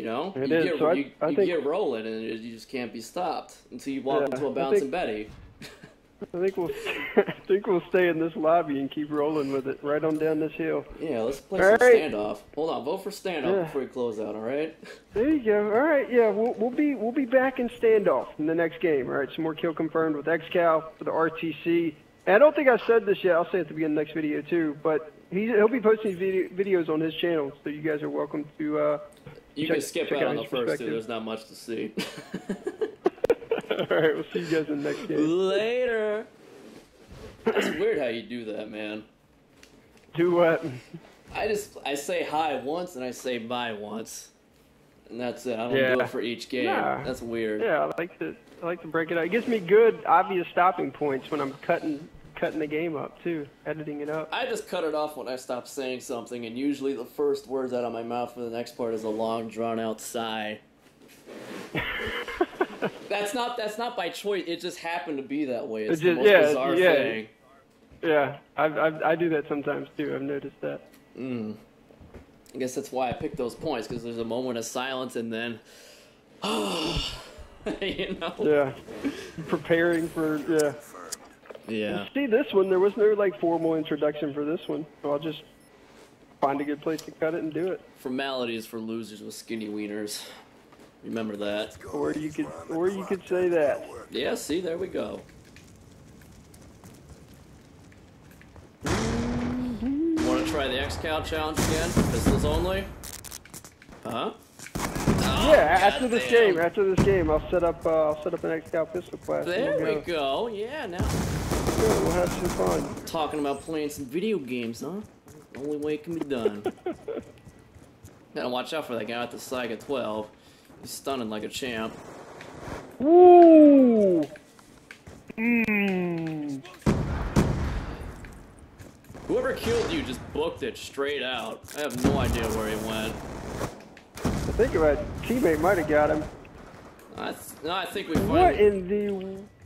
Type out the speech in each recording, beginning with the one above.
You know, It you is, get so you, I you think- get rolling, and you just can't be stopped until you walk Yeah, into a bouncing think- Betty. I think we'll I think we'll stay in this lobby and keep rolling with it right on down this hill. Yeah, let's play All some right. standoff. Hold on, vote for standoff Yeah. before we close out. All right. There you go. All right, yeah, we'll we'll be we'll be back in standoff in the next game. All right, some more kill confirmed with XCal for the RTC. And I don't think I said this yet. I'll say it at the beginning of the next video too. But he's he'll be posting video, videos on his channel, so you guys are welcome to. Uh, You Check- can skip out on the first two. There's not much to see. all right, we'll see you guys in the next game. Later. It's weird how you do that, man. Do what? I just I say hi once and I say bye once, and that's it. I don't do it for each game. That's weird. Yeah, I like to I like to break it out. It gives me good obvious stopping points when I'm cutting cutting the game up too, editing it up. I just cut it off when I stop saying something, and usually the first words out of my mouth for the next part is a long, drawn-out sigh. that's not that's not by choice. It just happened to be that way. It's It the most yeah, bizarre yeah. thing. Yeah, I, I I do that sometimes too. I've noticed that. Mm. I guess that's why I picked those points because there's a moment of silence and then, you know. Yeah, preparing for yeah. Yeah. See this one, there was no like formal introduction for this one. So I'll just find a good place to cut it and do it. Formalities for losers with skinny wieners. Remember that. Or you could or you could say that. Yeah. See, there we go. Want to try the X-Cal challenge again? Pistols only? Huh? Oh, yeah, after this goddamn. game, after this game, I'll set up uh, I'll set up an X-Cal pistol class. There we'll we go. Yeah, now Good, we'll have some fun. talking about playing some video games, huh? Only way it can be done. Gotta watch out for that guy with the Saiga 12. He's stunning like a champ. Ooh. Mmm. Whoever killed you just booked it straight out. I have no idea where he went. I think my teammate might have got him. I th- no, I think we What in the?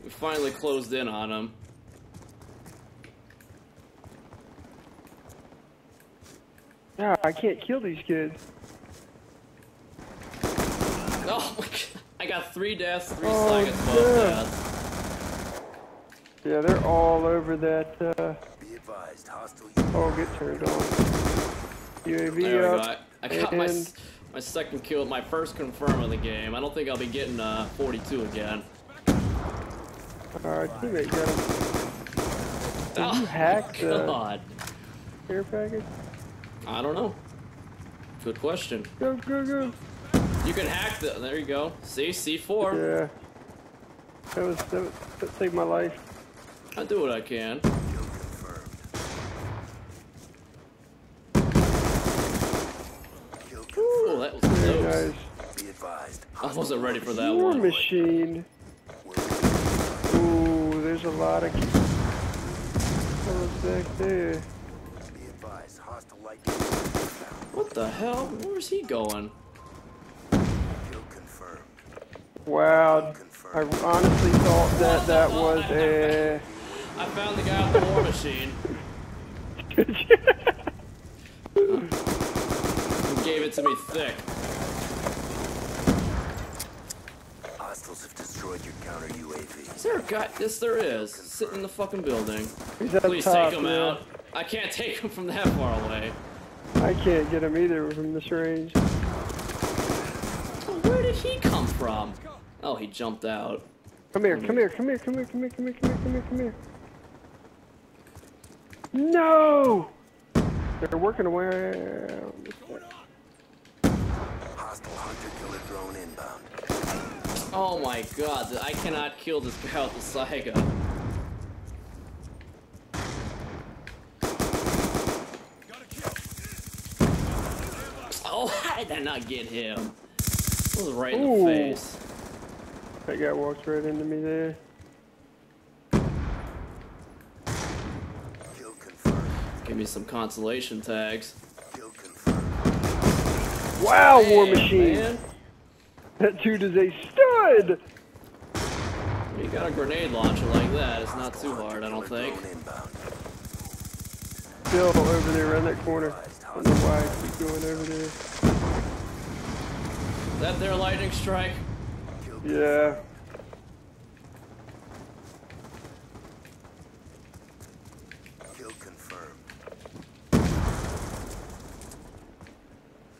we finally closed in on him. Ah, I can't kill these kids. Oh my god. I got three deaths, three Oh, Saiga 12 yeah. deaths. Yeah, they're all over that. Uh, Be advised, hostile oh, get turned on. UAV There up. I, I got my, and- s- my second kill, my first confirm of the game. I don't think I'll be getting uh, 42 again. Our teammate got him. oh, you hack the- God. Care package. I don't know. Good question. Go, go, go. You can hack the. There you go. See, C4. Yeah. That was that, was, that saved my life. I do what I can. kill confirmed. Kill Ooh, that was Very close. nice. Be advised. I wasn't ready for that War one. machine. Ooh, there's a lot of fellas back there. What the hell? Where's he going? Wow. I honestly thought that that was a. I found the guy with the war machine. Who gave it to me thick. Hostiles have destroyed your counter UAV. Is there a guy? Yes, there is. Sitting in the fucking building. Please top, take him yeah. out. I can't take him from that far away. I can't get him either from this range. Oh, Where did he come from? Oh, he jumped out. Come here, come here, come here, come here, come here, come here, come here, come here, come here. No! They're working away. Hostile hunter killer drone inbound. Oh my god, I cannot kill this guy with the Saiga. Oh, how did I not get him? It was right in the face. That guy walked right into me there. Give me some consolation tags. Wow, War Machine! man. That dude is a stud! You got a grenade launcher like that, it's not too hard, I don't think. Still over there around that corner. I don't know why I keep going over there. That their lightning strike? Yeah. Kill confirmed.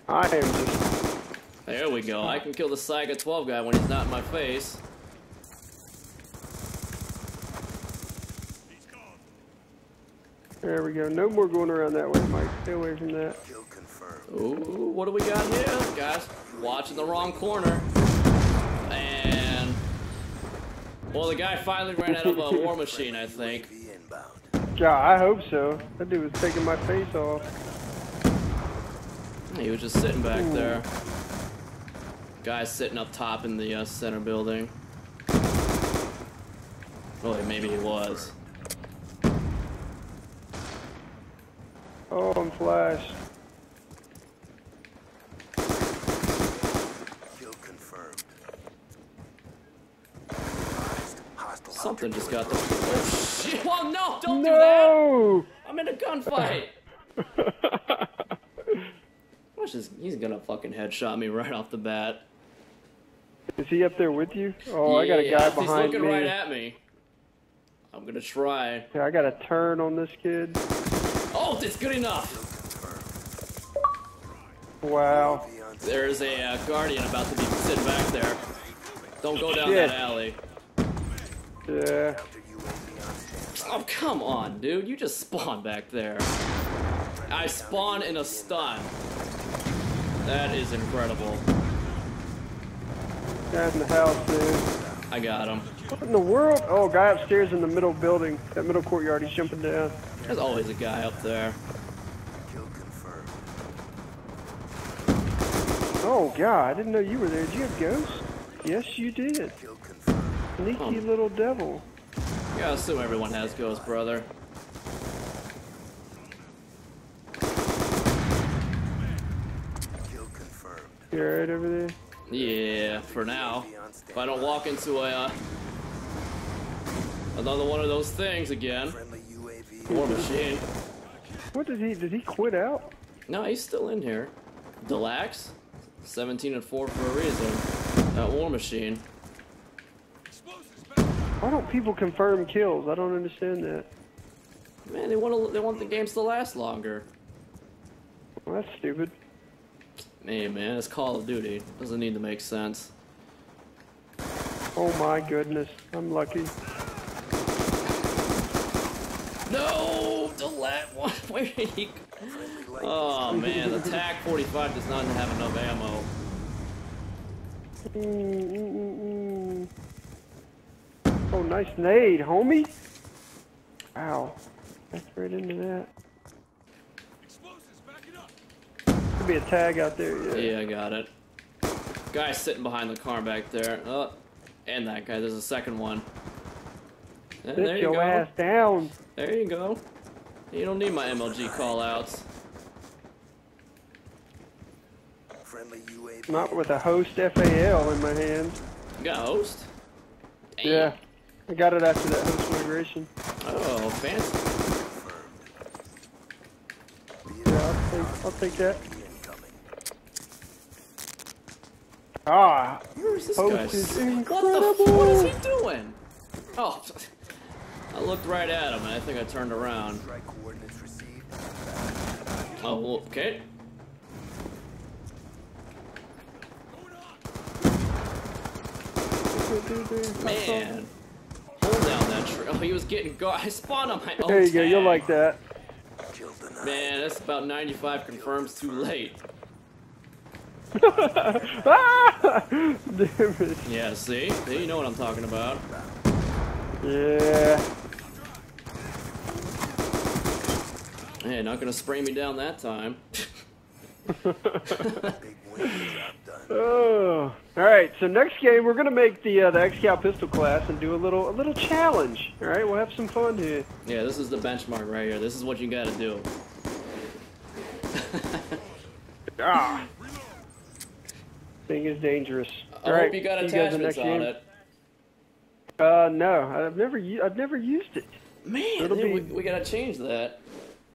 I am just. There we go. I can kill the Saiga 12 guy when he's not in my face. There we go. No more going around that way, Mike. Stay away from that. Ooh, what do we got here? Guys, watching the wrong corner. And. Well, the guy finally ran out of a war machine, I think. Yeah, I hope so. That dude was taking my face off. He was just sitting back there. Guy's sitting up top in the uh, center building. Well, maybe he was. Oh, I'm flashed. Kill confirmed. Advised. Hostile Something just got the. Oh shit! Oh no! Don't do No! that! I'm in a gunfight. Watch this. He's gonna fucking headshot me right off the bat. Is he up there with you? Oh, I got a guy Yeah, guy He's behind looking me. right at me. I'm gonna try. Yeah, I got a turn on this kid. Oh, it's good enough. Wow. There's a uh, guardian about to be sitting back there. Don't go down Shit. that alley. Yeah. counter UAV on standby. Oh, come on, dude. You just spawned back there. I spawn in a stun. That is incredible. Guy in the house, dude. I got him. What in the world? Oh, guy upstairs in the middle building. That middle courtyard. He's jumping down. There's always a guy up there. Kill confirmed. Oh, God. I didn't know you were there. Did you have ghosts? Yes, you did. Kill. Sneaky Um. little devil. Yeah, gotta assume everyone has ghosts, brother. Kill confirmed. You alright over there? Yeah, for now. If I don't walk into a uh, another one of those things again, war machine. What did he? Did he quit out? No, he's still in here. Delax, 17 and 4 for a reason. That war machine. Why don't people confirm kills? I don't understand that. Man, they want to, they want the games to last longer. Well, that's stupid. Hey man, it's Call of Duty. Doesn't need to make sense. Oh my goodness. I'm lucky. No, the last one. Where did he? go? Oh man, the TAC 45 does not have enough ammo. Mm, mm, mm, mm. Oh, nice nade, homie. Ow. That's right into that. Could be a tag out there, yeah. Yeah, I got it. Guy sitting behind the car back there. Oh, and that guy. There's a second one. Yeah, Sit there you your go. ass down. There you go. You don't need my MLG callouts. Friendly UAV. Not with a host FAL in my hand. You got a host? Damn. Yeah. I got it after that host migration. Oh, fancy. Yeah, I'll take, I'll take that. Ah, Where's this Host guy? is What the? F- what is he doing? Oh, I looked right at him and I think I turned around. Strike coordinates received. Oh, okay. Man. Hold down that tree. Oh, he was getting guard. I spawned on my own There you go, you'll like that. Man, that's about 95 confirms too late. ah! Yeah, see? See, you know what I'm talking about. Yeah. Hey, not gonna spray me down that time. Big win. Job done. Oh. All right. So next game, we're gonna make the uh, the XCal pistol class and do a little a little challenge. All right. We'll have some fun here. Yeah, this is the benchmark right here. This is what you gotta do. Ah. Thing is dangerous. I All right. hope you got attachments next on game. it. Uh, no. I've never I've never used it. Man, we, we gotta change that.